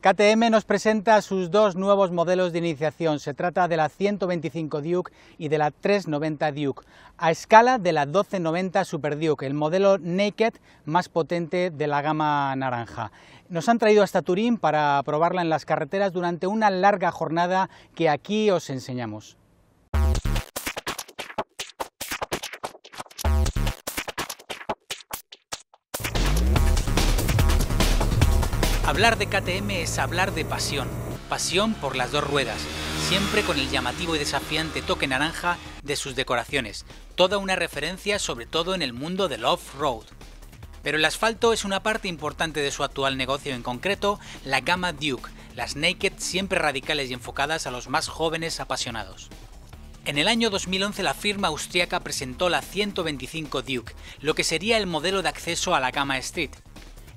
KTM nos presenta sus dos nuevos modelos de iniciación. Se trata de la 125 Duke y de la 390 Duke, a escala de la 1290 Super Duke, el modelo Naked más potente de la gama naranja. Nos han traído hasta Turín para probarla en las carreteras durante una larga jornada que aquí os enseñamos. Hablar de KTM es hablar de pasión, pasión por las dos ruedas, siempre con el llamativo y desafiante toque naranja de sus decoraciones, toda una referencia sobre todo en el mundo del off-road. Pero el asfalto es una parte importante de su actual negocio, en concreto la gama Duke, las naked siempre radicales y enfocadas a los más jóvenes apasionados. En el año 2011 la firma austriaca presentó la 125 Duke, lo que sería el modelo de acceso a la gama Street,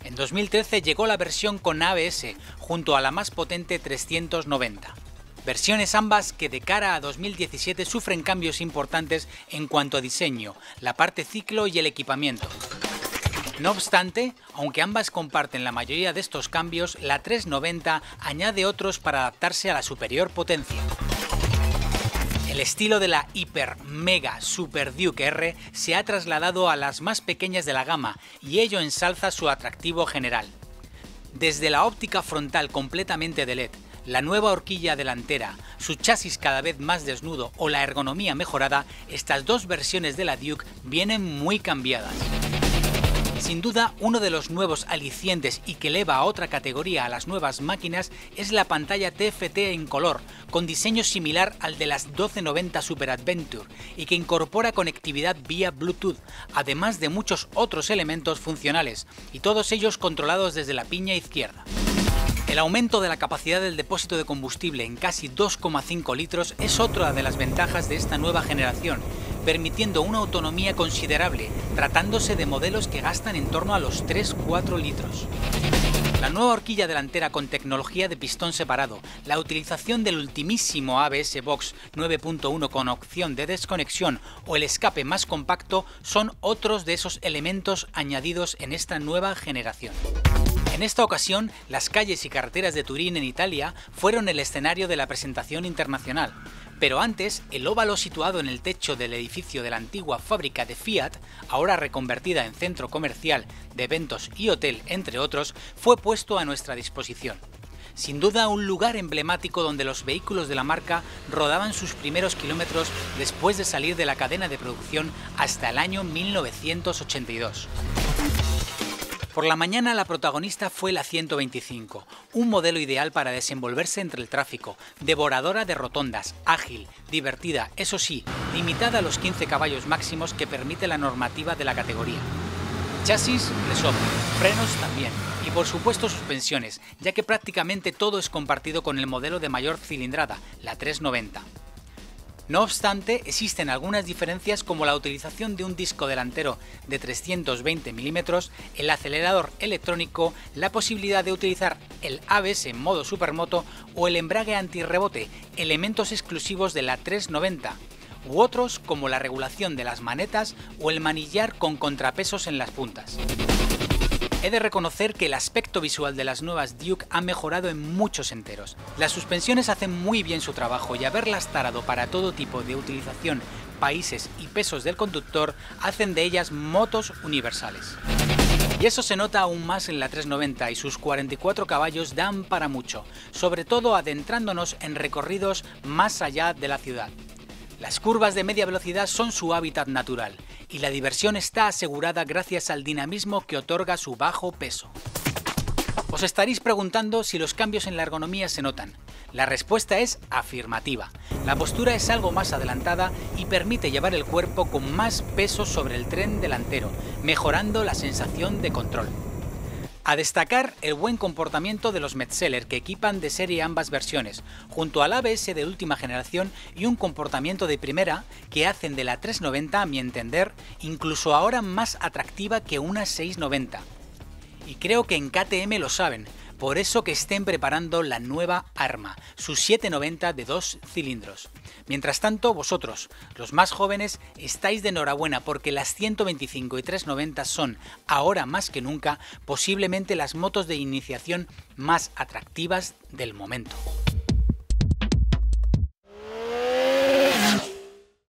en 2013 llegó la versión con ABS junto a la más potente 390. Versiones ambas que de cara a 2017 sufren cambios importantes en cuanto a diseño, la parte ciclo y el equipamiento. No obstante, aunque ambas comparten la mayoría de estos cambios, la 390 añade otros para adaptarse a la superior potencia. El estilo de la Hyper Mega Super Duke R se ha trasladado a las más pequeñas de la gama y ello ensalza su atractivo general. Desde la óptica frontal completamente de LED, la nueva horquilla delantera, su chasis cada vez más desnudo o la ergonomía mejorada, estas dos versiones de la Duke vienen muy cambiadas. Sin duda, uno de los nuevos alicientes y que eleva a otra categoría a las nuevas máquinas es la pantalla TFT en color, con diseño similar al de las 1290 Super Adventure y que incorpora conectividad vía Bluetooth, además de muchos otros elementos funcionales, y todos ellos controlados desde la piña izquierda. El aumento de la capacidad del depósito de combustible en casi 2,5 litros es otra de las ventajas de esta nueva generación permitiendo una autonomía considerable, tratándose de modelos que gastan en torno a los 3-4 litros. La nueva horquilla delantera con tecnología de pistón separado, la utilización del ultimísimo ABS Box 9.1 con opción de desconexión o el escape más compacto son otros de esos elementos añadidos en esta nueva generación. En esta ocasión, las calles y carreteras de Turín en Italia fueron el escenario de la presentación internacional. Pero antes, el óvalo situado en el techo del edificio de la antigua fábrica de Fiat, ahora reconvertida en centro comercial, de eventos y hotel, entre otros, fue puesto a nuestra disposición. Sin duda un lugar emblemático donde los vehículos de la marca rodaban sus primeros kilómetros después de salir de la cadena de producción hasta el año 1982. Por la mañana la protagonista fue la 125, un modelo ideal para desenvolverse entre el tráfico, devoradora de rotondas, ágil, divertida, eso sí, limitada a los 15 caballos máximos que permite la normativa de la categoría. Chasis le sobra, frenos también, y por supuesto suspensiones, ya que prácticamente todo es compartido con el modelo de mayor cilindrada, la 390. No obstante, existen algunas diferencias como la utilización de un disco delantero de 320 mm, el acelerador electrónico, la posibilidad de utilizar el ABS en modo supermoto o el embrague antirrebote, elementos exclusivos de la 390, u otros como la regulación de las manetas o el manillar con contrapesos en las puntas. He de reconocer que el aspecto visual de las nuevas Duke ha mejorado en muchos enteros. Las suspensiones hacen muy bien su trabajo y haberlas tarado para todo tipo de utilización, países y pesos del conductor hacen de ellas motos universales. Y eso se nota aún más en la 390 y sus 44 caballos dan para mucho, sobre todo adentrándonos en recorridos más allá de la ciudad. Las curvas de media velocidad son su hábitat natural y la diversión está asegurada gracias al dinamismo que otorga su bajo peso. Os estaréis preguntando si los cambios en la ergonomía se notan. La respuesta es afirmativa. La postura es algo más adelantada y permite llevar el cuerpo con más peso sobre el tren delantero, mejorando la sensación de control. A destacar el buen comportamiento de los Metzeler que equipan de serie ambas versiones, junto al ABS de última generación y un comportamiento de primera que hacen de la 390, a mi entender, incluso ahora más atractiva que una 690. Y creo que en KTM lo saben, por eso que estén preparando la nueva Arma, su 790 de dos cilindros. Mientras tanto, vosotros, los más jóvenes, estáis de enhorabuena porque las 125 y 390 son, ahora más que nunca, posiblemente las motos de iniciación más atractivas del momento.